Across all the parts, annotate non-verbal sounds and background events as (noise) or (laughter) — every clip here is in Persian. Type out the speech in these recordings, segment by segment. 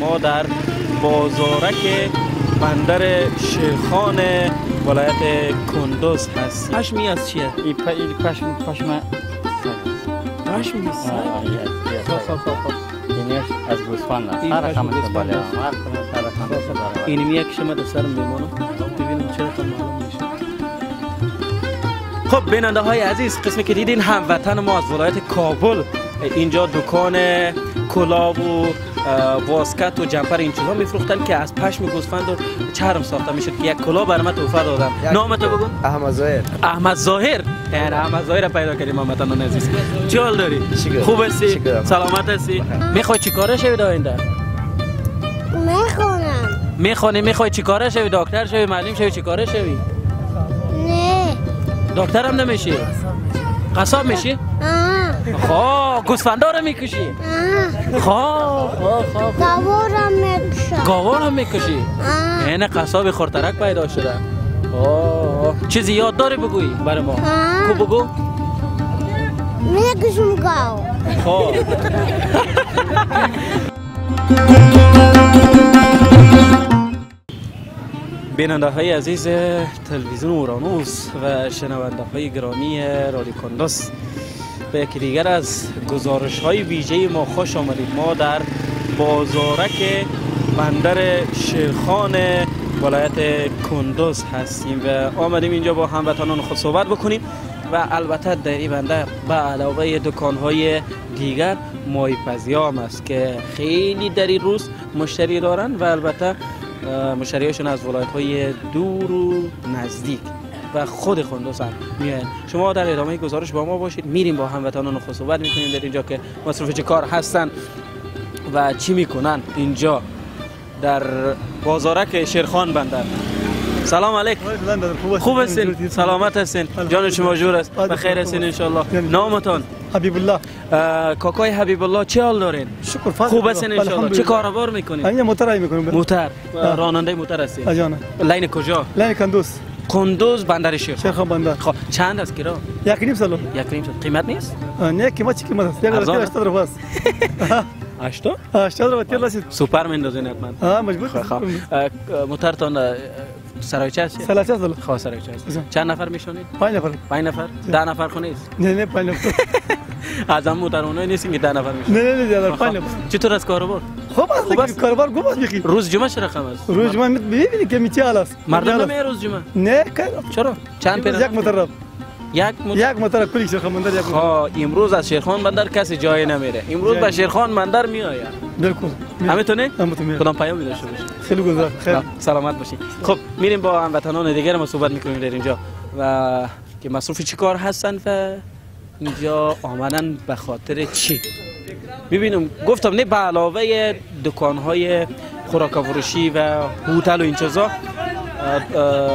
ما در بازارک بندر شیرخان ولایت کندوز هست پشمی از چیه؟ این پ... این پشم پشم پشمی سگ خب خب خب اینش از گوسفند است. این هر پشم رقم است. رقم داره اینم یک شما در سرم میمانم ببینم چرا تا معلوم میشه. خب بیننده های عزیز قسمی که دیدین هموطن ما از ولایت کابل اینجا دکان کلاب و واسکت و جمپر این چیزا میفروختن که از پشم گوسفند و چرم ساخته می‌شد که یک کلاه بر من دادم نامتو بگو. احمد زاهر. احمد ظاهر یعنی احمد ظاهر پیدا کردیم هموطنان عزیز. چی حال داری؟ شکر. خوب هستی. سلامت هستی؟ می‌خوای چیکاره شوی آینده می‌خونم. می‌خوانی می‌خوای چیکاره شوی؟ دکتر شوی؟ معلم شوی؟ چیکاره شوی؟ نه. دکتر هم نمیشی؟ قصاب میشی؟ خب گوسفندا رو می‌کشی؟ خب خب خب. می‌کشم. گاوار هم می‌کشی؟ آه این قصاب خورترک پیدا شده. آه چیزی یاد داری بگویی برای ما. کو بگو؟ می‌کشم گاو. خب. (laughs) بیننده های عزیز تلویزیون اورانوس و شنونده های گرامی رادیو کندوس به یکی دیگر از گزارش های ویژه ما خوش آمدید. ما در بازارک بندر شیرخان ولایت کندوز هستیم و آمدیم اینجا با هموطنان خود صحبت بکنیم و البته در این بندر به علاوه دکان های دیگر مایپزی است که خیلی در این روز مشتری دارن و البته مشتریاشون از ولایت های دور و نزدیک. و خود خندوس هم میاین شما در ادامه گزارش با ما باشید. میریم با هموطنان خود صحبت می‌کنیم در اینجا که مصروف چه کار هستن و چی می‌کنن. اینجا در بازارک شیرخان بندر. سلام علیکم. خوب هستین؟ سلامت هستین. جان شما جور است. بخیر هستین انشالله نامتان. حبیب الله کاکای حبیب الله چه حال دارین شکر فضل خوب. هستین انشالله چه. کاروبار می‌کنین اینجا موتر می‌کنم موتر راننده موتر هستین اجانا لین کجا لین کندوز کندوز بندر شیرخان شیرخان بندر خب چند است کرا یک نیم سالو یک نیم ساعت. قیمت نیست نه قیمت چی قیمت است یک است؟ 80 روپیه است هشتا 80 روپیه رسید سوپر میندازین حتما ها مجبور خب موترتان اه، سرایچه است سالو خب سرایچه است. چند نفر میشونید؟ پنج نفر. پنج نفر؟ ده نفر خونه است نه نه پنج نفر. (laughs) از هم موتر اونایی نیستین که ده نفر میشون نه نه نه پنج نفر. چطور از کاروبار؟ خوب خوب است. است؟ کاروبار خوب است بخیر روز جمعه چه رقم است؟ روز من ببینی که میچه حال است. مردم نمیه روز جمعه؟ نه چرا؟ چند پیر یک موتر یک موتر یک کلی شیرخان بندر یک موتر خب امروز از شیرخان بندر کسی جایی نمیره. امروز به شیرخان بندر میآید. بالکل همینطوره هم تو میاد کدام پیامی داشته باشی خیلی گذار خیر خب، سلامت باشی. خب میریم با هموطنان دیگر ما صحبت می‌کنیم در اینجا. و که مصروف چی کار هستن و اینجا آمدن به خاطر چی؟ ببینم گفتم نه به علاوه دکانهای خوراک و فروشی و هتل و این چیزا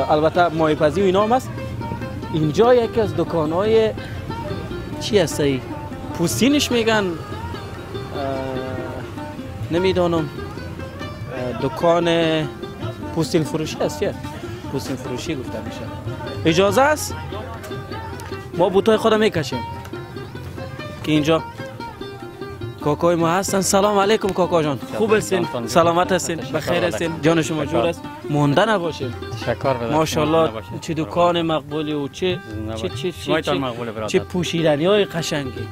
البته مایه پزی و اینا هم هست. اینجا یکی از دکانهای چی هست ای؟ پوستینش میگن. نمی‌دانم. دکان پوستین فروشی است چیه؟ پوستین فروشی گفته میشه اجازه است ما بوتای خودم می‌کشیم که اینجا کاکای ما هستن. سلام علیکم کاکا جان. خوب هستین. سلامت هستین؟ بخیر. هستین؟ جان شما جور است؟ مونده نباشیم تشکر بدم. ماشاءالله. چه دکان مقبولی و چه چه چه چه, چه, پوشیدنی های قشنگی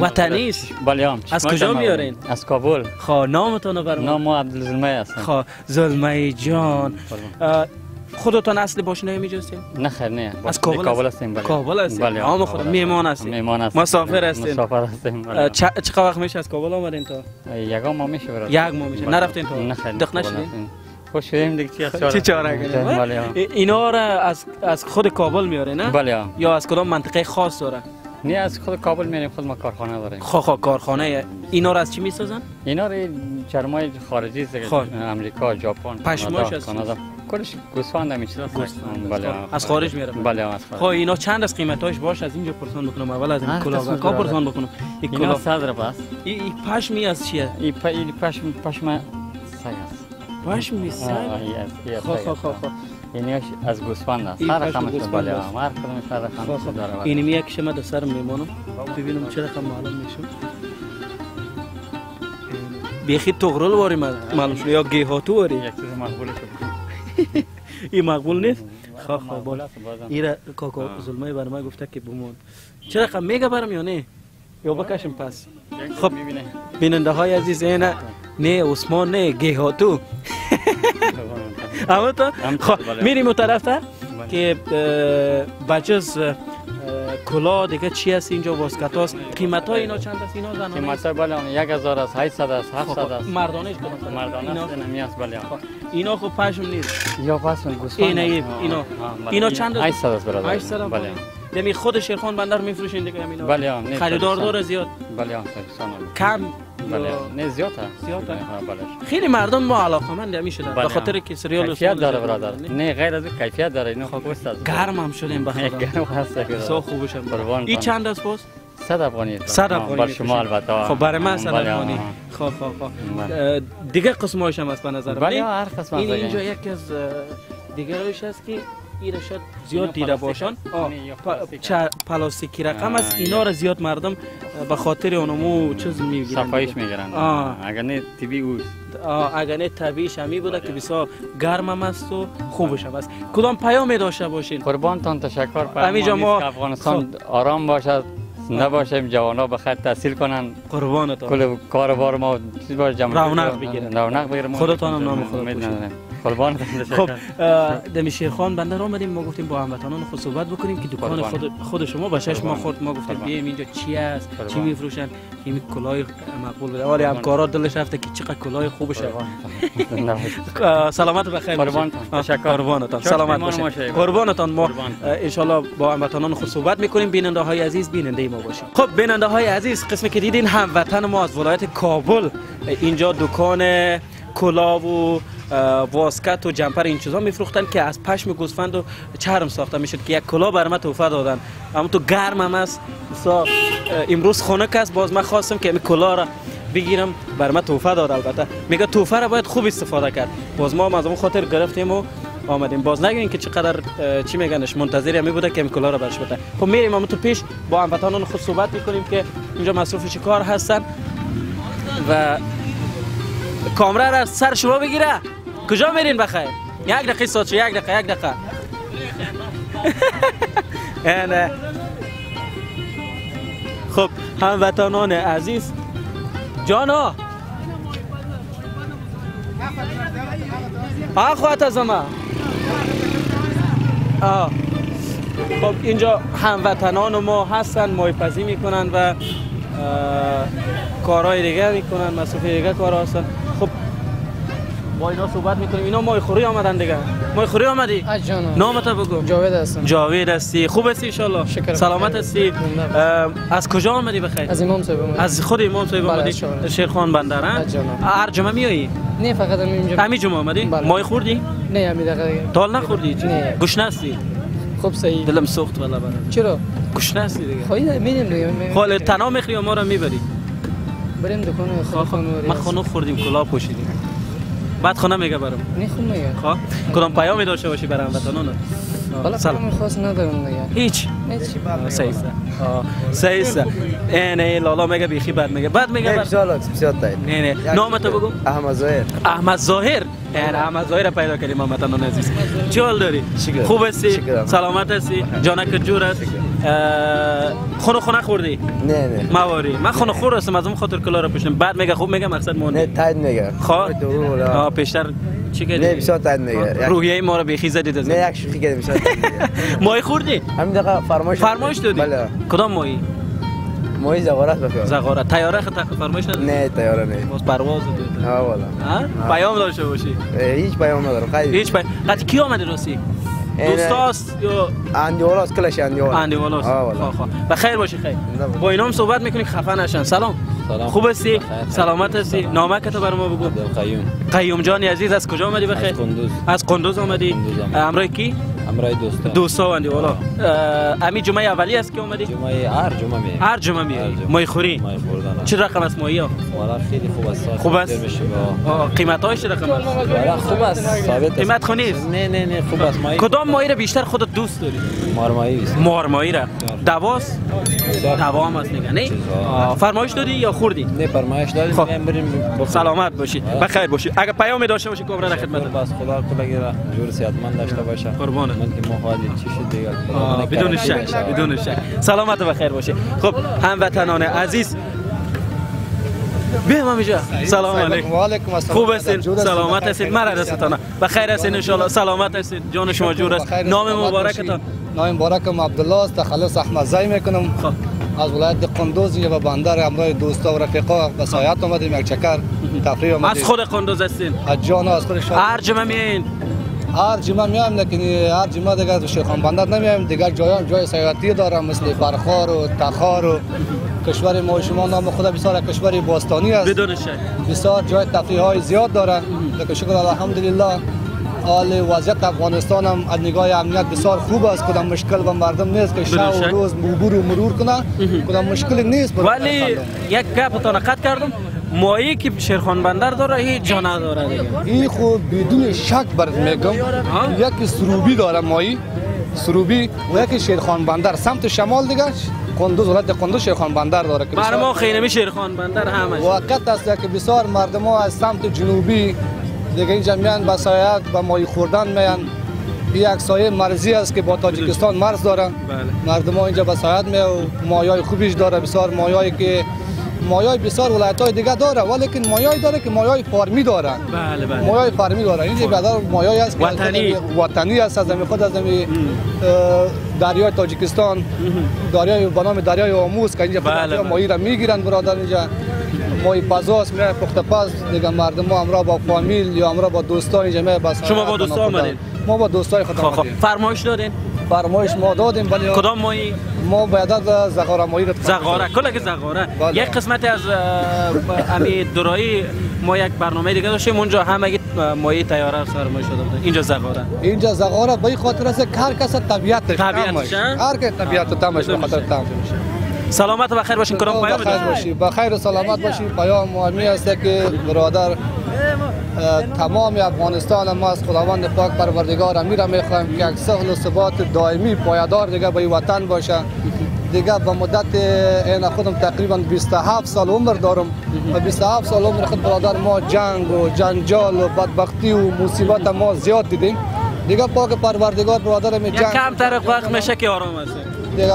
وطنی است. بله هم از کجا میارین؟ از کابل. خب نامتون رو برام. نام ما عبدالزلمه هستم. خب زلمه جان. خودتان اصل باشنه میجستین نه خیر نه از کابل کابل؟ هستیم بله کابل؟ بله آم کابل خود هستیم. میهمان هستین؟ میهمان هستیم مسافر هستین؟ مسافر هستیم بله وقت میشه از کابل آمدین تا یگام ما میشه برادر یک ماه میشه بله. نرفتین تا نه خیر دق نشدین هستیم. خوش شدیم دیگه چی از چه چاره کنیم بله. ای- اینا را از از خود کابل میاره نه بله. یا از کدام منطقه خاص داره نه از خود کابل میریم خود ما کارخانه داریم خب خب کارخانه اینا را از چی می‌سازن اینا رو چرمای خارجی است. خب. امریکا ژاپن پشماش از کانادا کلش گوسفند هم میشه بله. از خارج میاره بله. از خارج. خب اینا چند از قیمتاش باش از اینجا پرسان بکنم. اول از این کلاه کا. پرسان بکنم؟ این اینا کلاه صد روپه است. این این پشمی از چیه؟ این این پشم پشم سگ است. این این است، خب خب است. خب خب. اینش از گوسفند است. این هر پشم رقمش بله است. ها، هر کدومش هر رقمش خب، خب. داره بله. اینم یک شما در سر میمانم. ببینم چه رقم معلوم میشه. بیخی تغرل واری معلوم شد. یا گیهاتو واری؟ یک چیز مقبول شد (laughs) این مقبول نیست؟ خواه خواه مقبول بال است بازم. ایره کاکا ظلمه بر ما گفته که بمون. چه رقم میگه برم یا نه؟ یا بکشم پس؟ خب. بیننده های عزیز اینه نه عثمان نه گیهاتو (laughs) اما تو؟ خب بله. میریم اون طرف بله. که اه، کلا دیگه چی هست اینجا واسکت هست قیمت های اینا چند است اینا زنانه قیمت بله آن یک هزار است 800 است 700 است مردانش کدام مردانه اینا است نمی است بله آن. اینا خب پشم نیست یا پس من گوسفند است. اینا. آه، بله. اینا این چند است؟ 800 است برادر 800 هم بله بله دمی خود شیرخان بندر میفروشین دیگه همینا بله آن نه خریدار. داره زیاد بله است. کم بله. نه زیاد است زیاد است. بله خیلی مردم ما علاقه مند همیشه دارن به بله. خاطر که سریال کیفیت داره برادر نه؟ غیر از کیفیت داره اینو خوب است گرم هم شدیم به خدا گرم هست سو خوبشم قربان این. چند است باز 100 افغانی است. صد آه، افغانی بر. شما البته خب برای من صد بله، افغانی. خب خب خب دیگه قسمایش هم هست به نظر بله من هر قسم این اینجا دیگه. یکی از اه، دیگرایش هست که اینا شاید زیاد دیده باشن؟ پلاستیکی رقم است؟ اینا. را زیاد مردم به خاطر اونمو چیز می‌گیرن صفایش می‌گیرن. آه. اگر نه تیبی او اگر نه طبیعیش همی بوده که بسیار گرم هم است و خوبش هم است. کدام پیامی داشته باشین؟ قربان تان تشکر. پر همینجا ما- خب. افغانستان آرام باشد نباشیم جوانا بخیر تحصیل کنن. قربانتان. کل کار بار ما چیز باش جمع رونق بگیرن. رونق بگیرن. خودتان هم نام خدا. قربان خب تشکر اه، دم شیرخان بندر آمدیم ما گفتیم با هموطنان خود صحبت بکنیم که دکان. خود خود شما به چشم ما. خورد ما گفتیم. بیایم اینجا چی است چی. میفروشن این کلاه مقبول بده ولی قربان. همکارا دلش رفته که چقدر کلاه تان. نباش. (laughs) اه، سلامت بخیر قربان قربانتان سلامت باشید شید. قربانتان ما. ان شاء با هموطنان خود صحبت می‌کنیم بیننده های عزیز بیننده ما باشید خب بیننده های عزیز قسمی که دیدین هموطن ما از ولایت کابل اینجا دکان کلاه و واسکت و جمپر این چیزا میفروختن که از پشم گوسفند و چرم ساخته می‌شد که یک کلاه بر من تحفه دادن. اما تو گرم هم است. امروز خنک است. باز من خواستم که کلاه را بگیرم. بر من تحفه داد البته. میگه تحفه را باید خوب استفاده کرد. باز ما هم از اون خاطر گرفتیم و آمدیم. باز نگوین که چقدر چی میگنش منتظر می بوده که کلاه را برش بده. خب میریم اما تو پیش با هموطنان خود صحبت می‌کنیم که اینجا مصروف چی کار هستن. و کامره را سر شما بگیره. کجا میرین بخیر؟ یک دقیقه ساعت یک دقیقه یک دقیقه. (laughs) خب هموطنان عزیز. جانا. خواهد از ما. خب اینجا هموطنان ما هستن مایپذی می‌کنن و کارهای دیگه می‌کنن مصروف دیگه کار هستن. با اینا صحبت می‌کنیم. اینا مای خوری آمدن دیگه. مای خوری آمدی؟ جانم. نامت بگو. جاوید هستم. جاوید هستی. خوب هستی انشالله شکر. سلامت هستی. از کجا آمدی بخیر؟ از امام صاحب اومد از خود امام صاحب بله، آمدی. شیرخان بندر. هر جمعه میایی نه فقط همین اینجا. همین جمعه آمدی؟ بله. مای خوردی؟ نه همین دقیقه دیگه. تال نخوردی؟ نه. گوشنه هستی خوب صحیح. دلم سوخت والا برام. چرا؟ گوشنه هستی دیگه. خواهی میدیم دیگه. می- خال تنها می‌خری ما رو می‌بری. بریم دکان خب خود ما خونه خوردیم کلاه پوشیدیم. بعد خونه میگه برام. نه خوب میگه خب؟ کدام پیامی داشته باشی برام وطنان حالا سلام. خاص ندارم دیگه. هیچ. آه، صحیح است نه نه لالا میگه بیخی بد میگه. بد میگه بسیار تاید نه نه. نامتو بگو. احمد زاهر. احمد ظاهر یعنی احمد ظاهر پیدا کردیم هموطنان عزیز چی حال داری. خوب هستی. سلامت هستی؟ جانک جور است؟ خونه خونه خوردی؟ نه نه. مواری من خونه خور هستم از اون خاطر کلا رو پوشم بعد میگه خوب میگه مقصد نه مونده تاید میگه خواه لا. آه پیشتر چی کردی؟ نه بسیار تاید میگه یک- روحیه ما رو بیخی زدید از نه یک شوخی کردیم بسیار میگه (laughs) ماهی خوردی؟ همین دقیقه فرمایش فرمایش دادی؟ بله. کدام ماهی؟ ماهی زغارت بخیر زغاره تیاره خط فرمایش ندادی؟ نه تیاره نه. باز پرواز دادی. ها والا. ها؟ پیام داشته باشی؟ هیچ پیام ندارم خیلی. هیچ پی قطع کی آمده راستی؟ دوستاست یا؟ اندیوالا است کلش اندیوالا اندی والاست ها والا. خواه خواه بخیر باشی خیر. با اینا هم صحبت می‌کنی خفه نشن. سلام. سلام. خوب هستی. سلامت هستی؟ نامه تو بر ما بگو. قیوم قیوم جان عزیز از کجا آمدی؟ بخیر از قندوز از قندوز آمدی. قندوز آمدم. امرای دوستان دوستا اندی والا امی جمعه اولی است که اومدی؟ جمعه هر جمعه می هر جمعه جمعه. مای خوری؟ مای خوردن. چه رقم است مایی ها؟ والا خیلی خوب است. خوب است؟ قیمت هایش چه رقم است؟ والا خوب است. ثابت قیمت خو نیست. نه نه نه خوب است. مایی کدام مایی را بیشتر خودت دوست داری؟ مارمایی است. مار مایی را دواست دوا هم هست میگن نه فرمایش دادی یا خوردی؟ نه فرمایش دادیم خب. بریم. سلامت باشی. بخیر باشی. اگر پیامی داشته باشی کبرا در خدمت بس خدا کلگی را جور صحتمند داشته باشه. قربانت. من که خواهد چی شد دیگه؟ من بدون شک. بدون شک. سلامت و بخیر باشی. خب هموطنان عزیز بیام اینجا سلام علیکم. و علیکم السلام. خوب هستین؟ سلامت هستین؟ مرا دستتان بخیر هستین. ان سلامت هستین. جان شما جور است. نام مبارکتان نام مبارکم عبدالله است. تخلص احمد زای می‌کنم. خب. از ولایت قندوز به بندر همراه دوستا و رفیقا به سایت آمدیم. یک چکر تفریح از آمدیم خود قندوز هستین؟ از جان از خود شاد هر جمعه میین هر جمعه میایم لیکن هر جمعه دیگه شیخان بندر نمیایم. دیگر جای جای سیاحتی دارم مثل فرخار و تخار و کشور ما و شما نام خدا بسیار یک کشور باستانی است. بدون شک. بسیار جای تفریح های زیاد داره لیکن شکر الحمدلله حال وضعیت افغانستان هم از نگاه امنیت بسیار خوب است. کدام مشکل به مردم نیست که شب و. روز عبور و مرور کنه کدام مشکلی نیست؟ ولی. یک گپ تان قطع کردم. مایی که شیرخان بندر داره هیچ جا نداره. این خود بدون شک برات میگم. یکی سروبی داره مایی. سروبی و یکی شیرخان بندر سمت شمال دیگه. قندوز ولایت قندوز شیرخان بندر داره که بر ما خیلی شیرخان بندر همش. واقعیت است که بسیار مردم ها از سمت جنوبی دیگه اینجا میان به سایت و ماهی خوردن میان. این یک سایه مرزی است که با تاجیکستان مرز داره بله. مردم ها اینجا به سایت می و مایای خوبیش داره بسیار مایایی که مایای بسیار ولایت های دیگه داره ولیکن مایای داره که مایای فارمی داره بله بله. مایای فارمی داره اینجا بیادر مایای است که وطنی. وطنی. است از زمین خود از زمین دریای تاجیکستان دریای به نام دریای آموز که اینجا بله، بله. ماهی را می‌گیرن برادر اینجا. ماهی پزاس میره پخت پز. دیگه مردم ها همراه با فامیل یا همراه با دوستان اینجا میره بس شما با دوستا آمدین؟ ما با دوستای خود خب خب. آمدیم فرمایش دادین؟ فرمایش ما دادیم ولی کدام مایی ما باید از زغاره ماهی را زغاره کلا که زغاره بله. یک قسمت از امی درایی ما یک برنامه دیگه داشتیم. اونجا همگی اه، مایی تیاره رو فرمایش داده بودن اینجا زغاره. اینجا زغاره به خاطر است که هر کس طبیعتش طبیعتش، تمش. ها؟ هر که طبیعت تمش به خاطر تم سلامت و بخیر باشین کدام پیام داشتین باشی بخیر و سلامت باشی پیام مهمی است که برادر تمام افغانستان ما از خداوند پاک پروردگار امیر می‌خوایم که یک سهل و ثبات دائمی پایدار دیگه به وطن باشه. دیگه به مدت این خودم تقریبا 27 سال عمر دارم. و 27 سال عمر خود برادر ما جنگ و جنجال و بدبختی و مصیبت ما زیاد دیدیم. دیگه پاک پروردگار برادر می جنگ کم تر وقت میشه که آرام هست دیگه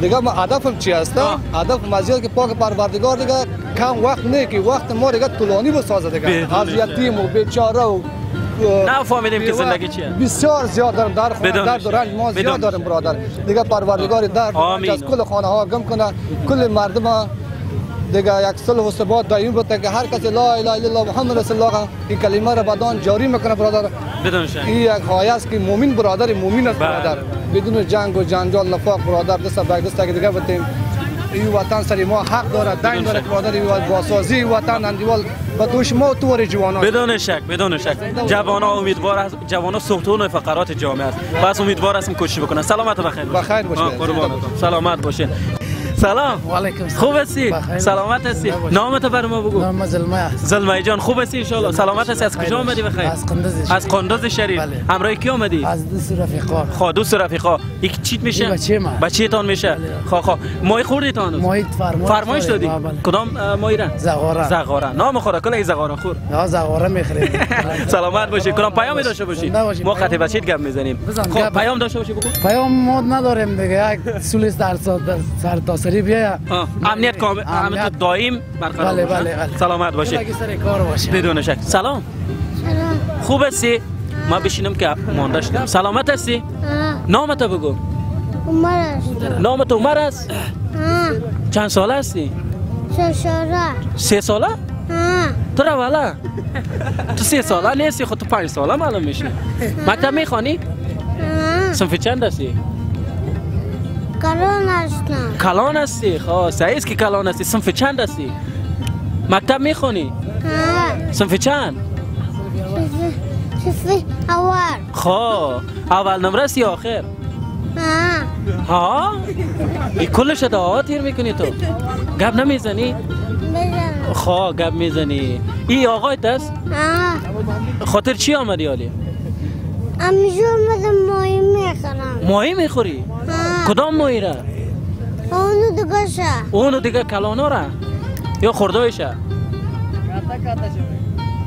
دیگه ما هدفم چی است؟ آه. هدف مزیاد که پاک پروردگار دیگه کم وقت نه که وقت ما دیگه طولانی بسازه دیگه. از یتیم و بیچاره و نه فهمیدیم که زندگی چیه؟ بسیار زیاد دارم در بدون درد و رنج ما زیاد دارم برادر. دیگه پروردگار درد. از کل خانه ها گم کنه. کل مردم ها. دیگه یک صلح و ثبات بوده که هر کسی لا اله الا الله محمد رسول الله این کلمه را بدان جاری می‌کنه برادر. بدون شک این یک خواهی است که مومن برادر مومن است بله. برادر. بدون جنگ و جنجال نفاق برادر دست به دست دیگه بتیم این وطن سری ما حق داره دین داره که برادر این باسازی وطن اندیوال و دوش ما تو ور جوان بدون شک بدون شک. جوانا امیدوار است جوانا ستون فقرات جامعه است. پس امیدوار هستیم کوشش بکنن. سلامت و بخیر. بخیر قربانتون. سلامت باشین. سلام. علیکم خوب هستی. سلامت هستی. نامت بر ما بگو. نام زلمه زلمه جان خوب هستی ان شاء الله سلامت هستی. از کجا آمدی بخیر؟ از قندوز از قندوز شریف. بله. همراه کی آمدی؟ از دوست رفیقا. خا دوست رفیقا. یک چیت میشه؟ بچه من. بچه تان میشه خا خا مای خوردی تان ماهی فرمایش فرمایش دادی. بله. کدام اه، مایی را زغاره زغاره نام خوره کلا ای زغاره خور. نه زغاره می‌خریم (laughs) سلامت باشی. کدام پیامی داشته باشی. ما خطی بچیت گپ می‌زنیم. خب. پیام داشته باشی بگو. پیام ما نداریم دیگه. یک سولیس در سر بیا آه، امنیت کامل امنیت دائم برقرار بله، باشه. بله، بله. سلامت باشی اگه سر کار باشه. بدون شک. سلام. سلام. خوب هستی؟ ما بشینم که مانده شدم سلامت هستی؟ نامت بگو. عمر است. نامت عمر است؟ چند ساله هستی؟ سه ساله. آه. تو رو والا تو سه ساله نیستی خود تو پنج ساله معلوم میشی مکتب می‌خوانی؟ صنف چند هستی؟ کرون هستم. کلان هستی؟ خب صحیح است که کلان هستی. صنف چند هستی؟ مکتب می‌خوانی آه صنف چند؟ صفی اول. خب اول نمره یا آخر؟ آه ها؟ این کلش ادعا تیر می‌کنی تو. گپ نمی‌زنی؟ بزن. خب گپ می‌زنی. این آقایت است آه خاطر چی آمدی حالی همیشه اومدم ماهی می‌خرم. ماهی می‌خوری؟ آه کدام ماهی را؟ اونو دیگه شه. اونو دیگه کلانا را؟ یا خوردایشه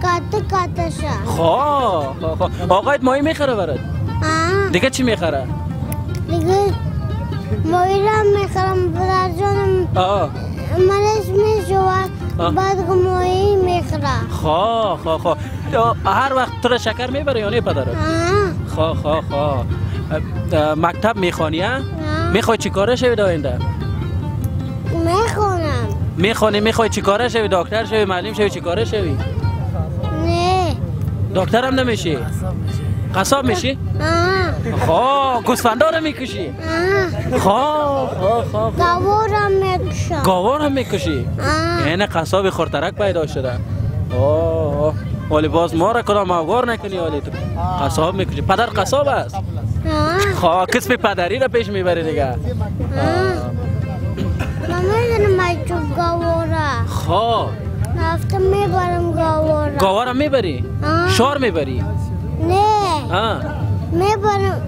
کاته کاته شه. خواه خواه خواه آقایت ماهی می‌خره برات؟ آه. دیگه چی می‌خره؟ دیگه مایرم می‌خرم پدر جانم. آه. منش می‌شود آه. بعد مایی می‌خرم. خواه خواه خواه یا هر وقت تو را آه آه. می‌خوای چی کاره شوی آینده می‌خونم. می‌خوانی می‌خوای چی کاره شوی؟ دکتر شوی؟ معلم شوی؟ چی کاره شوی؟ نه. دکتر هم نمیشی؟ قصاب میشی؟ آه. خواه گوسفندا رو می‌کشی. آه. خواه خواه خواه گوارم می‌کشم. گاوار هم می‌کشی. آه. یعنی قصاب خورترک پیدا شده. اوه ولی باز ما را کدام اوگار نکنی ولی تو. قصاب می‌کشی. پدر قصاب است. آه خواه کسب پدری را پیش می‌بری دیگه. آه. من چوب گواره خواه رفتم می‌برم گواره گاوار هم می‌بری. شار می‌بری؟ نه. می‌برم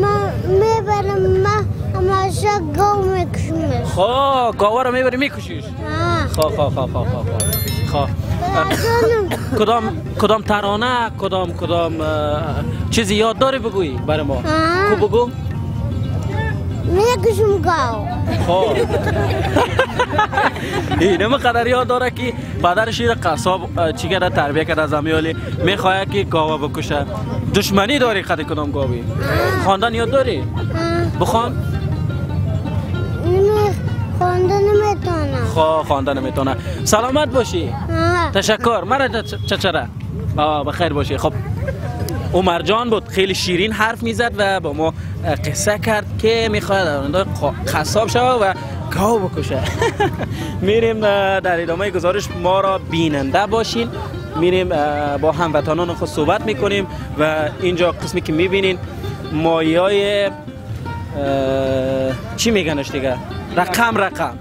من می‌برم من همشه گو میکشمش. خواه گاوار رو می‌بری میکشیش. خواه خواه خواه خواه خواه خواه (laughs) کدام کدام ترانه کدام کدام چیزی یاد داری بگویی برای ما. کو بگو؟ می‌کشم گو خب. (laughs) این همه قدر یاد داره که پدر شیر قصاب اه، چی کرده؟ تربیه کرده از امیالی. می‌خواه که گاوه بکشه. دشمنی داری قد کدام گاوی؟ خواندن یاد داری؟ بخوان؟ نمی خونده نمی‌تونم خواه خواندن نمی‌تونه سلامت باشی. آه. تشکر. مرا چچره آه بخیر باشی. خب عمر جان بود. خیلی شیرین حرف می‌زد و با ما قصه کرد که می‌خواد قصاب شود و گاو بکشه. (laughs) میریم در ادامه گزارش ما را بیننده باشین. میریم با هموطنان خود صحبت می‌کنیم و اینجا قسمی که می‌بینین مایه های چی میگنش دیگه؟ رقم رقم.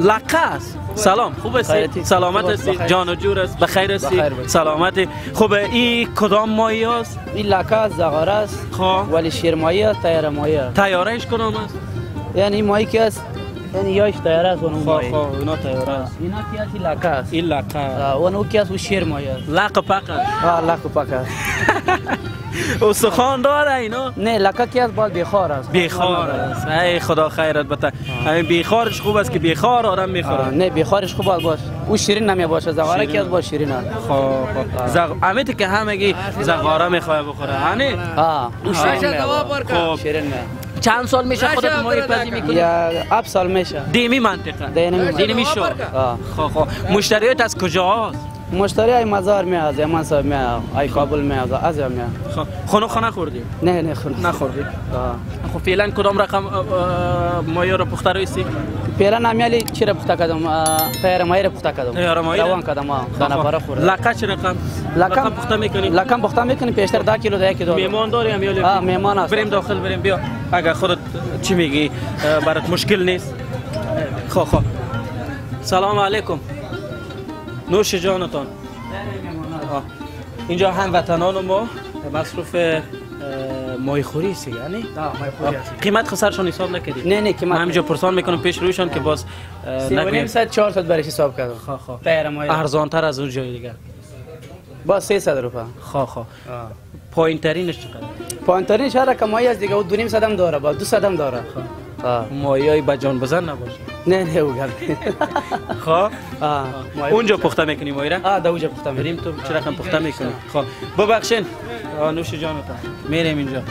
لقه است. سلام. خوب خیرتی. سلامت بخیر. جان و جور است. بخیر باشی. سلامتی. خوب این کدام مایه است؟ این لکه است زغاره است. خواه ولی شیرمایی است تیاره مایی است. تیارهش کدام است؟ یعنی مایی که است یعنی یایش تیاره است اون خواه مایی خواه اینا تیاره است. اینا که است این لکه است. این لقه. و اون که است و شیرمایی است. لقه پق است. آه لکه پک است. (laughs) استخوان داره اینا؟ نه لکه که است باید بخار است. بیخار است. ای خدا خیرت بده. همین بیخارش خوب است که بیخار آدم می‌خوره. نه بخارش خوب باش او شیرین نمی باشه. زغاره شیرین. که است با شیرین است؟ خواه خواه زغ... امیتی که همگی زغاره می‌خواه بخوره. هنی؟ آه. او شیرین خب. شیرین چند سال میشه خودت ماهی پزی می‌کنی؟ یا اب سال میشه. دیمی منطقه. دینمی دیمی شو. خب خب. مشتریات از کجا هست مشتری ای مزار می از یمن صاحب می ای کابل می از از می خب خونو خانه خوردی؟ نه نه خود نخوردی. خب فعلا کدام رقم مایه رو پخته رویستی پیلا نمیالی چی را پخته کردم تیار مایی را پخته کردم تیار مایی را؟ روان کردم آه. دانه پاره خورد لقه چه رقم؟ لکم؟ پخته می‌کنی؟ لکم پخته می‌کنی پیشتر ده کیلو ده کیلو. میمان داری هم یا آه میمان است بریم داخل بریم. بیا. اگر خودت چی میگی؟ برات مشکل نیست. خب خب. سلام علیکم. نوش جانتان. آه. اینجا هم وطنان ما مصروف اه، ماهی خوری است یعنی قیمت خسرشان حساب نکردی؟ نه نه من همینجا پرسان می‌کنم پیش رویشان که باز صد چهار صد برش حساب کردم. خواه خواه تیار مایی ارزان تر از اون جای دیگه با 300 روپیه خواه خواه پایین ترینش چقدر؟ پایین ترین شهر کمایی از دیگه او دو نیم صد هم داره با دو صد هم داره. آه. ماهی های بجان بزن نباشه. نه نه او خواه آه. مایی- اونجا پخته می‌کنی ماهی را؟ آه دوجا پخته بریم میریم تو چه رقم پخته می‌کنی خب ببخشین. نوش جانتان. میریم اینجا.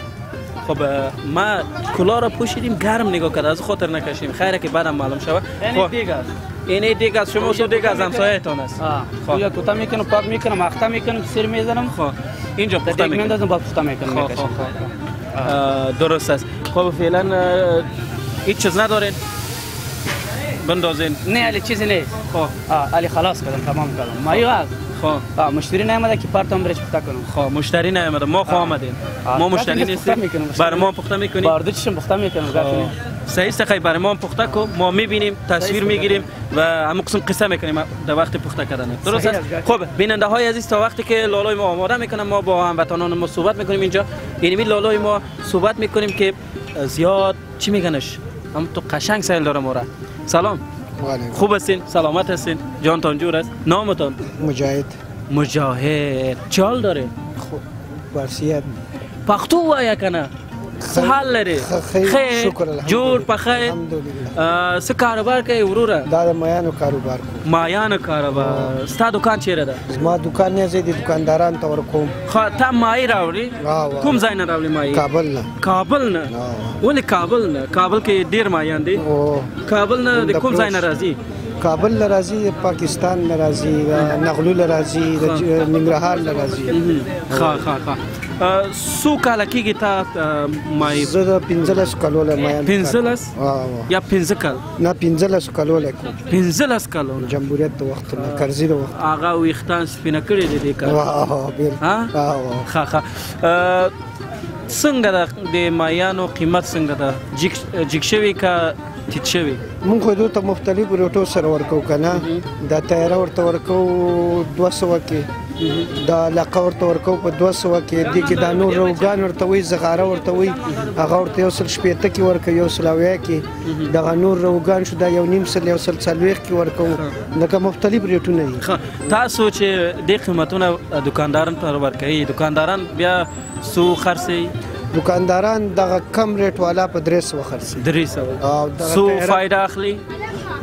خب ما کلا را پوشیدیم گرم نگاه کرد. از خاطر نکشیم. خیره که بعدم معلوم شود. یعنی خب. دیگه است. این دیگه از شما سو دیگه از همسایه‌تان است. آه. خب. یا کوتا می‌کنم پاک می‌کنم اخته می‌کنم سیر می‌زنم. خب. اینجا پخته میندازم بعد پخته می‌کنم خب خب خب درست است. خب فعلا هیچ چیز ندارین؟ بندازین؟ نه علی چیزی نیست خب. آه علی خلاص کردم تمام کردم. مایی است خب. آه مشتری نیامده که پرتم برش پخته کنم. خب مشتری نیامده ما خو آمدیم. آه. ما. مشتری نیستیم. می‌کنیم. برای ما پخته می‌کنی؟ باردو چشم پخته می‌کنم صحیح است خیلی برای ما پخته کو. ما می‌بینیم تصویر. می‌گیریم و همون قسم قصه می‌کنیم. در وقت پخته کردن درست است. خب بیننده های عزیز تا وقتی که لالای ما آماده می‌کنم ما با هموطنان ما صحبت می‌کنیم اینجا. یعنی لالای ما صحبت می‌کنیم که زیاد چی میگنش؟ اما تو قشنگ سیل داره مورا. سلام. خوب هستین؟ سلامت هستین؟ جانتان جور است؟ نامتان؟ مجاهد. مجاهد. چال داره وصیت. پختو وایا کنه. حال لري خیر شکر الحمدلله جوړ په خیر الحمدلله څه کاروبار کوي وروره دا د میانو کاروبار کوم. مایان کاروبار. ستا دکان چیرې ده؟ زما دکان نه زه د دکانداران ته ورکوم. خو تا مای راوړي واو کوم ځای نه راوړي مای کابل نه. کابل نه. ولې کابل نه؟ کابل کې ډیر مایان دي. کابل نه د کوم ځای نه. راځي؟ کابل له راځي پاکستان د نغلو ج- ننګرهار له راځي. ښه ښه ښه څو کاله کېږي تا مای زه د 15 کالو له پنځلس واو یا پنځه کال نه 15 کالو له کوم پنځلس کالونه جمهوریت د وخت نه کرزي د وخت هغه ویختان سپینه دي دې کار واو بیل ها ښه څنګه د مایانو قیمت څنګه ده جګ شوی کا ټیټ شوی مونږ خو دوی ته مختلف روټو سره ورکو کنه دا تیاره ورته ورکو 200 کې دا لقه ورته ورکو په 200 کې. د کې دا نور روغان ورته وي زغاره ورته وي هغه ورته یو سل شپېته کې ورکو یو سل اویا کې. دا نور روغان شو دا یو نیم سل یو سل څلويخ کې ورکو لکه مختلف ریټونه دي تاسو چې د قیمتونه دکانداران پر ورکوي دکانداران بیا سو خرڅي دکانداران دغه کم ریټ والا په درې سو خرڅي درې سو او دغه سو فائدہ اخلي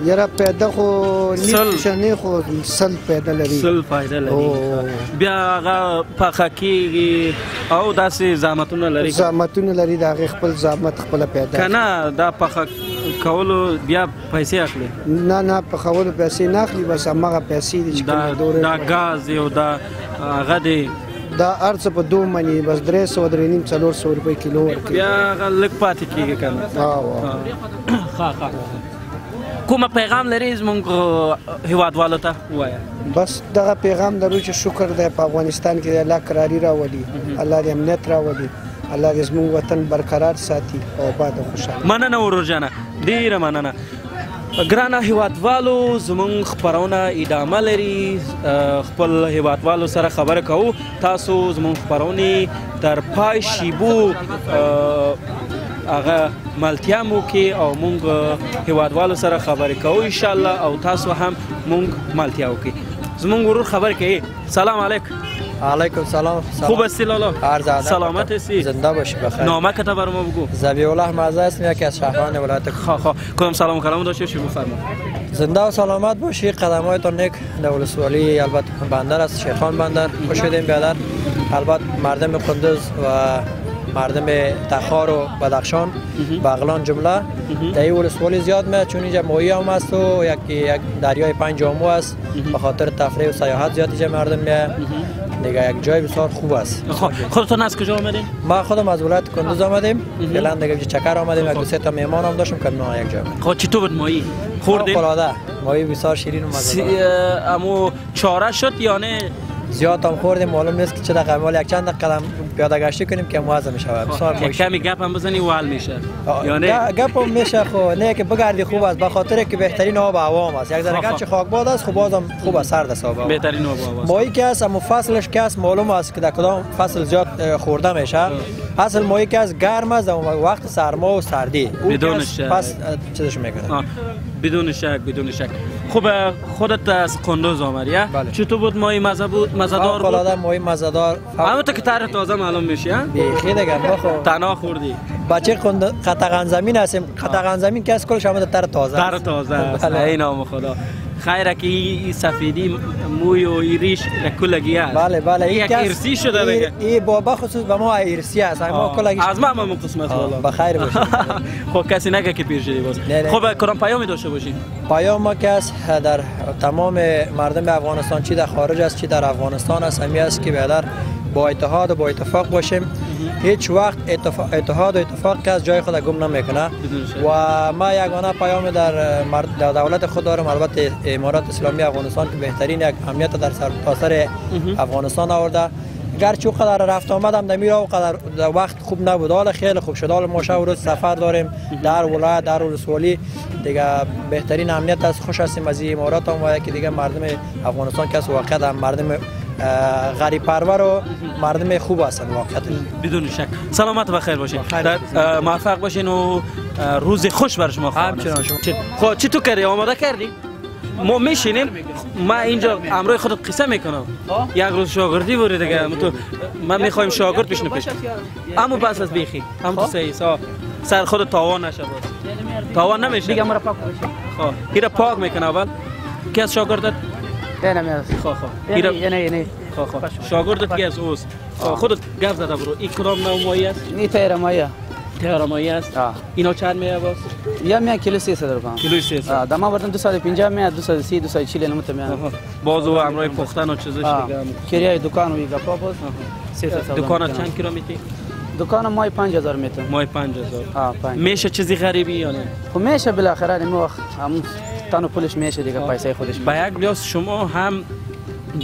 یره پیدا خو. نیت شنه خو سل پیدا لري. سل فائدہ لري. بیا هغه پخه کیږي او داسې زامتونه لري. زامتونه لري دا خپل زامت خپل پیدا کنه دا پخه کولو بیا پیسې اخلي. نه نه په خولو پیسې نه اخلي بس هغه پیسې دي چې دا غاز یو دا هغه دی. دا ارڅ په دوه منی بس 300 درې نیم 400 روپۍ کیلو ورکړي بیا لږ پاتې کیږي کنه ها ها ها کومه پیغام لري زمونږ هیوادوالو ته؟ وایا بس دغه پیغام درو چې شکر دی په افغانستان کې الله قراری راولي. الله دې امنیت راولي. الله دې زموږ وطن برقرار ساتي او آباد او خوشحال مننه ورور جانه. ډیره مننه. ګرانه هیوادوالو زمونږ خبرونه ادامه لري. خپل هیوادوالو سره خبره کوو. تاسو زمونږ خبرونه تر پای شیبو هغه ملتیا مو کې او مونږ هیوادوالو سره خبرې کوو ان شاء الله او تاسو هم مونږ ملتیا وکي زمونږ ورور خبر کوي. سلام علیکم علیکم سلام. خوب هستی لالا؟ عرض سلامت هستی؟ زنده باشی بخیر. نامه که بر ما بگو؟ زبی الله مرزا اسم یکی از شهران ولایت خواه خواه کدام سلام و کلام داشته شروع فرما زنده و سلامت باشی. قدمایتان نیک. در ولسوالی البته بندر است. شیخان بندر. خوش شدیم بیادر البته مردم قندوز و مردم تخار و بدخشان بغلان جمله. در این ولسوالی زیاد میاد چون اینجا ماهی هم است و یک یک دریای پنج جامو است به خاطر تفریح و سیاحت زیاد اینجا مردم میاد دیگه یک جای بسیار خوب است. خودتون از کجا آمدین؟ ما خودم از ولایت کندوز آمدیم. فعلا دیگه چکر آمدیم. یک دو سه تا مهمان هم داشتم که ما یک جا خب چطور بود مایی؟ خوردین؟ فوق مایی بسیار شیرین و. مزه امو چاره شد یا نه؟ زیاد هم خوردیم. معلوم نیست که چه دقیقه مال یک چند قدم پیاده گشتی کنیم که موازه می شود بسیار یک خوش. کمی گپ هم بزنی و حل میشه یا نه؟ گپ هم میشه. خو نه که بگردی خوب است. به خاطر که بهترین آب هم است. یک ذره گرچه خاکباد است خب بازم خوب است. سرد است آب. بهترین آب است. ماهی که است اما فصلش که است معلوم است که در کدام فصل زیاد خورده میشه. اصل ماهی که است گرم است اما وقت سرما و سردی. بدون شک. پس چیزش می‌کنه. بدون شک بدون شک. خوب خودت از قندوز آمدی؟ بله. چطور بود مایی مزه بود مزه دار بود؟ فوق ماهی مزدار همه تو که تازه معلوم میشه؟ بیخی دیگه ما خب تنها خوردی بچه قند قطعا زمین هستیم قطعا زمین که از کلش آمده تر تازه. تازه بله. ای نام خدا خیره که این سفیدی موی و این ریش کلگی است. بله بله. این یک ارسی شده دیگه این بابا خصوص به ما ارسی است. ما. کلگی از ما هم قسمت والا. بخیر باشید. (laughs) خب کسی نگه که پیر شدی باز. خب کدام پیامی داشته باشین؟ پیام ما که در تمام مردم افغانستان چی در خارج است چی در افغانستان است همی است که بیادر با اتحاد و با اتفاق باشیم. هیچ وقت اتحاد و اتفاق که از جای خود گم نمی‌کنه. و ما یگانه پیام در در دولت خود دارم. البته امارات اسلامی افغانستان که بهترین یک امنیت در سر تاسر افغانستان آورده. گرچه قدر رفت آمدم در میرا و قدر در وقت خوب نبود. حالا خیلی خوب شد. حالا ما شب روز سفر داریم. در ولایت در ولسوالی دیگه بهترین امنیت است خوش هستیم. از امارات هم و که دیگه مردم افغانستان از واقعا مردم غریب پرور و مردم خوب هستند واقعا بدون شک. سلامت و خیر باشین. موفق باشین و روز خوش بر شما. چه- خب چی تو کردی آماده کردی؟ ما میشینیم. ما اینجا امروی خودت قصه می‌کنم. یک روز شاگردی بوری دیگه. ما تو ما می‌خوایم شاگرد بشنو پیش اما بس از بیخی. هم تو سعی. سا سر خود تاوان نشه باز. تاوان نمیشه. دیگه مرا پاک بشه خب. پاک می‌کنه اول. کی از شاگردت؟ نه نه خب یعنی ایره یعنی یعنی خب خب. شاگردت کی از اوست؟ خب خودت گپ زده برو. این کدام نوع مایی است؟ نی تیر مایا تهران مایی است. اینا چند میه باز یا می کیلو 300 روپا کیلوی 300 آه دما بردم 250 می 230 240 نمت می آها. باز او امروی پختن و چیزش دیگه کریای دکان و گپا باز. 300 سودا دکان. چند کیلومتری؟ دکان مای 5000 متر. مای 5000 آه 5 میشه چیزی غریبی یا نه؟ خب میشه بالاخره این وقت هم تانو پولش میشه دیگه پیسه خودش با یک لحاظ شما هم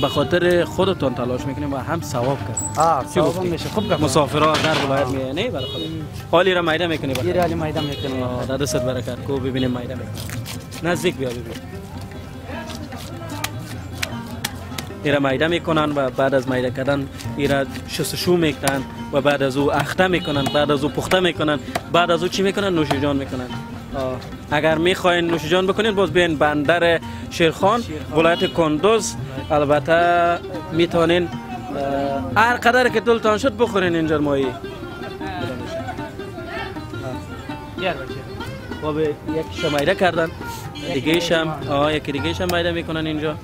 به خاطر خودتان تلاش می‌کنیم و هم ثواب کرد آه ثواب؟ میشه. خوب گفت مسافرها در ولایت میه؟ نه برای خودت حالی را میده می‌کنی یه برای رالی میدان می‌کنیم آه، در دست برکت کو ببینیم میده می‌کنی. نزدیک بیا ببین. ایرا میده می‌کنن و بعد از میده کردن ایرا شستشو می‌کنن و بعد از او اخته می‌کنن بعد از او پخته می‌کنن بعد از او چی می‌کنن؟ نوشیجان می‌کنن. اگر می‌خواین نوشیجان بکنین باز بیاین بندر شیرخان ولایت کندوز. البته می‌تونین هر قدر که دلتان شد بخورین اینجا مایی و به یک شمیده کردن. دیگه هم آه یکی دیگه هم میده می‌کنن اینجا.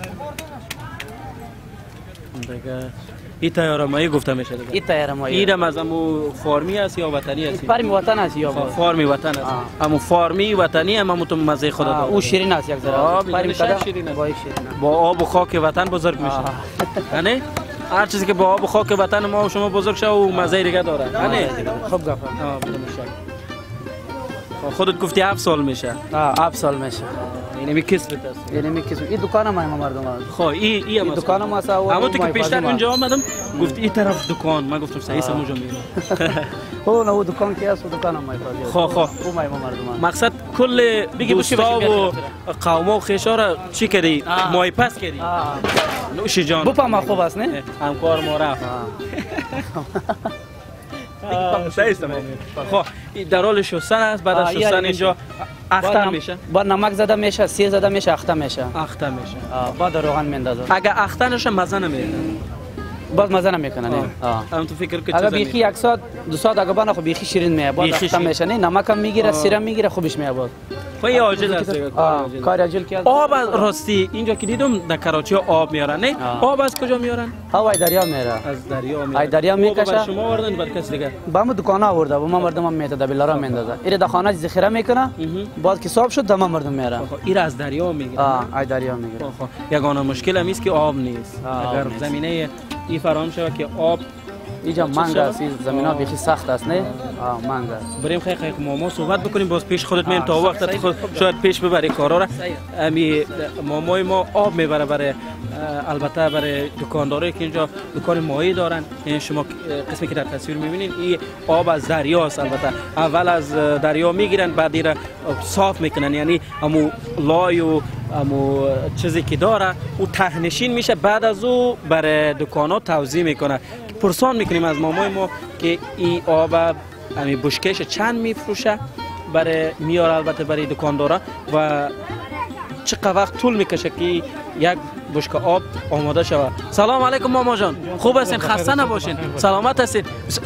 دیگه. این تیارمایی گفته میشه دیگه این تیر مایا اینم از امو فارمی است یا وطنی است پرمی وطن است یا فارمی وطن است امو فارمی وطنی هم همو تو مزه خدا داره. او شیرین است یک ذره. کده شیرین است. با آب و خاک وطن بزرگ میشه. (laughs) یعنی هر چیزی که با آب و خاک وطن ما و شما بزرگ شه و مزه دیگه داره. یعنی؟ خوب گفت. آه بدون شک خب، خودت گفتی هفت سال میشه. آه آب سال میشه. یعنی کسبت است یعنی کسو این دکان ما مردم است خب این این دکان ما و اما تو که پیشتر. اونجا آمدم گفتی این طرف دکان من گفتم صحیح سموجا میرم او نه دکان کی است دکان ما فاضل خب خب او ما مردم است مقصد کل بگی بشی و بیاد قوم و خیشا چی کردی. مای پس کردی آه نوشی جان بپا ما خوب است نه همکار ما رفت خب در حال شستن است بعد از شستن اینجا نم- میشه. بعد نمک زده میشه سی زده میشه اخته میشه. اختر میشه. بعد روغن میندازه. اگه اختر نشه مزه نمیده. باز مزه نمی‌کنه نه. هم تو فکر که اگر بیخی یک ساعت دو ساعت اگه بنا خب بیخی شیرین میه باز شیر- میشه نه؟ نمک هم می‌گیره. سیرم می‌گیره خوبش میه باز. خب یه عاجز است کار عجل کرد آب از راستی اینجا که دیدم در کراچی آب میارن نه. آب از کجا میارن؟ هوای دریا میره از دریا میارن ای دریا می‌کشه. شما آوردن بر کس دیگه؟ با ما دکانه آورده و ما مردم هم میته بلارا میندازه. ایره در خانه ذخیره می‌کنه باز که صاحب شد دم مردم میره خب این از دریا می‌گیرن آه ای دریا می‌گیره. خب، خب. یگانه مشکل هم است که آب نیست. اگر. زمینه ای فراهم شود که آب اینجا منگ شده؟ است این زمین ها بیخی سخت است نه؟ منگ است. بریم خیلی خیلی ماما صحبت بکنیم باز پیش خودت میم تا وقت. خود شاید پیش ببری کارا را. امی مامای ما آب می‌بره برای البته برای دکاندارایی که اینجا دکان ماهی دارن. یعنی شما قسمی که در تصویر می‌بینین این آب از دریاست البته. اول از دریا می‌گیرن بعد این را صاف می‌کنن. یعنی امو لای و امو چیزی که داره او تهنشین میشه بعد از او برای دکانا توضیح می‌کنه. پرسان می‌کنیم از مامای ما که این آب امی بشکش چند میفروشه برای میاره البته برای دکاندارا. و چقدر وقت طول می‌کشه که یک بشکه آب آماده شود. سلام علیکم ماما جان. خوب هستین؟ خسته نباشین. سلامت هستین؟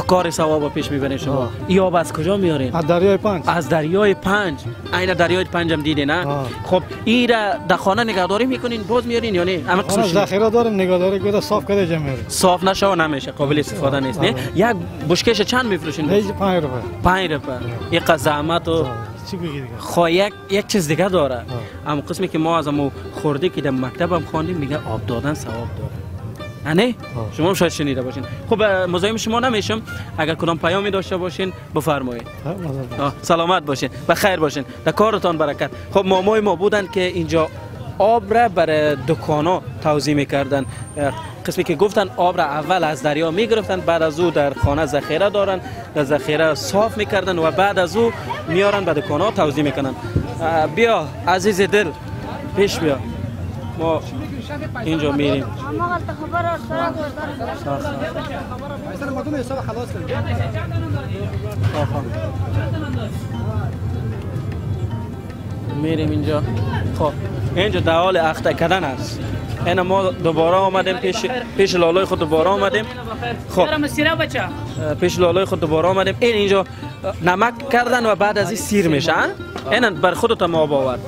کار ثواب پیش می‌برین شما. آب از کجا میارین؟ از دریای پنج. از دریای پنج. عین دریای پنج هم دیدین نه. خب این را در خانه نگهداری می‌کنین؟ باز میارین یا نه؟ آن قسمش ذخیره داریم. نگهداری گوده صاف کرده جمع صاف نشو نمیشه. قابل استفاده نیست نه؟ یک بشکش چند میفروشین؟ هیچ پنج روپه. 5 روپه. یک زحمت و چی بگی دیگه؟ خب یک یک چیز دیگه داره. اما قسمی که ما از امو خورده که در مکتب هم خواندیم میگه آب دادن ثواب داره. نه شما هم شاید شنیده باشین. خب اه، مزاحم شما نمیشم. اگر کدام پیامی داشته باشین بفرمایید. سلامت باشین و خیر باشین. در کارتان برکت. خب مامای ما بودن که اینجا آب را برای دکانا توضیح می‌کردن. قسمی که گفتن آب را اول از دریا می‌گرفتن بعد از او در خانه ذخیره دارن در ذخیره صاف می‌کردن و بعد از او میارن به دکانا توضیح می‌کنن. بیا عزیز دل پیش بیا. ما اینجا میریم. میریم اینجا. خب اینجا در حال اخته کردن است. این ما دوباره آمدیم پیش پیش لالای خود دوباره آمدیم. خب. پیش لالای خود دوباره آمدیم. این اینجا نمک کردن و بعد از این سیر میشه؟ این بر خودت هم آب آورد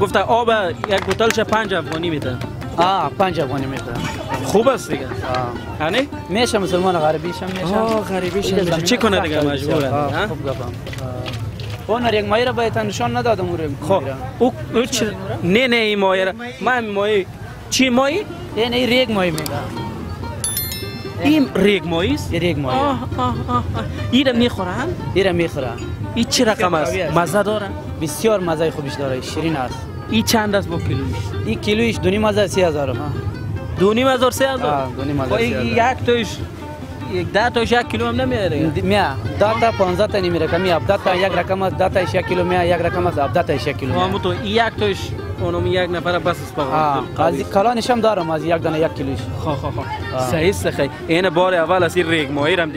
گفته آب یک بوتلش پنج افغانی میده. آه پنج افغانی میده. خوب است دیگه. یعنی؟ میشه مسلمان غربیش هم میشه آه غریبیش هم میشه. چی کنه دیگه؟ مجبوره؟ خوب گفتم. اون یک مایی را باید نشان ندادم اون خب او او چی نه نه این مایه را من مایه چی مایه این این ریگ مایی میگه این ریگ مایه است این ریگ مایی آه آه آه آه. این را می‌خورن این چه رقم است. مزه داره بسیار مزه خوبش داره شیرین است این چند است با کیلوش این کیلویش دونی مزه سی هزار دو نیم هزار سه هزار آه، دو نیم هزار، هزار. یک توش یک ده تاش یک کیلو هم نمیاره. میا. داتا 15 تا نیمی رقمی اب تا یک رقم است داتا 1 کیلو میا. یک رقم است اب داتا 1 کیلو ما تو یک توش اونم یک نفر بس بقیه از کلانش هم دارم. از یک دانه یک کیلوش. خب خب خب صحیح خیلی این بار اول از این ریگ ماهی رم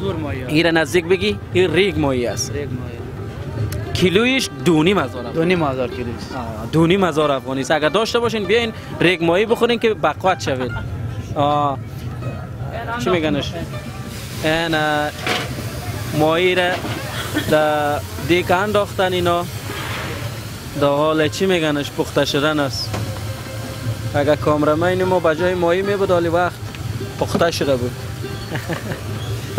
زور مایی این نزدیک بگی. این ریگ ماهی است. ریگ کیلویش دو نیم هزار افغانی. دو نیم هزار کیلوش آه، دو نیم هزار افغانی است. اگر داشته باشین بیاین ریگ ماهی بخورین که بقوت شوید. (laughs) آه. چی میگنش این اه، ماهی را در دیگه انداختن اینا. در حال چی میگنش پخته شدن است. اگر کامرمین ما به جای ماهی میبود حالی وقت پخته شده بود.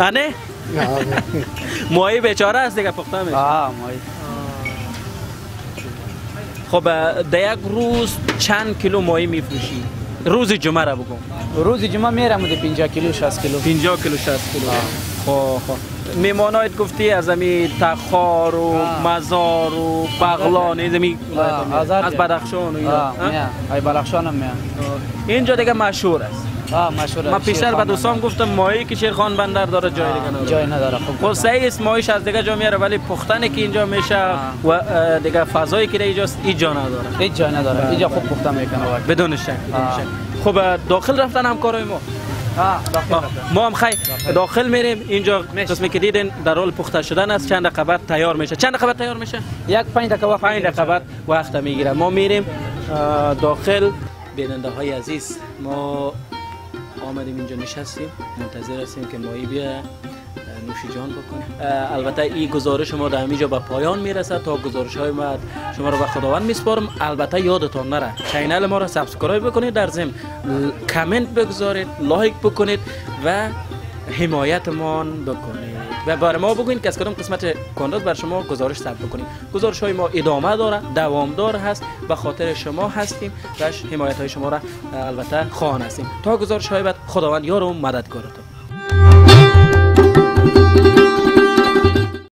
(laughs) نه (laughs) ماهی بیچاره است دیگه پخته میشه. آه مایی خب در یک روز چند کیلو ماهی میفروشی؟ روز جمعه را بگم روز جمعه میرم بوده 50 کیلو 60 کیلو. 50 کیلو 60 کیلو. خب خب. میمانایت گفتی از امی تخار و مزار و بغلان از امی از. بدخشان و اینا. ای بلخشان هم میا اینجا دیگه مشهور است. مشهور من پیشتر به دوستان گفتم ماهی که شیرخان بندر داره جای دیگه نداره. جای نداره. خوب خب صحیح است ماهیش از دیگه جا میاره ولی پختنی که اینجا میشه و دیگه فضایی که اینجاست اینجا نداره. هیچ جای نداره. اینجا خوب پخته می‌کنه بدون شک خب داخل رفتن همکارای ما. داخل آه، رفته. ما هم خی داخل. میریم. اینجا قسمی که دیدین در حال پخته شدن است. چند دقیقه بعد تیار میشه. چند دقیقه بعد تیار میشه؟ یک پنج دقیقه وقت پنج دقیقه بعد وقت می‌گیره. ما میریم داخل. بیننده های عزیز ما آمدیم اینجا نشستیم منتظر هستیم که مایی بیا نوش جان بکنه. البته این گزارش ما در همینجا به پایان می‌رسه تا گزارش های ما شما رو به خداوند میسپارم. البته یادتان نره channel ما رو subscribe بکنید در ل- کامنت بگذارید like بکنید و حمایتمان بکنید. و برای ما بگوین که از کدام قسمت کانداد بر شما گزارش ثبت بکنیم. گزارش های ما ادامه داره دوامدار هست و خاطر شما هستیم و حمایت های شما را البته خواهان هستیم. تا گزارش های بعد خداوند یار و مددگارتون.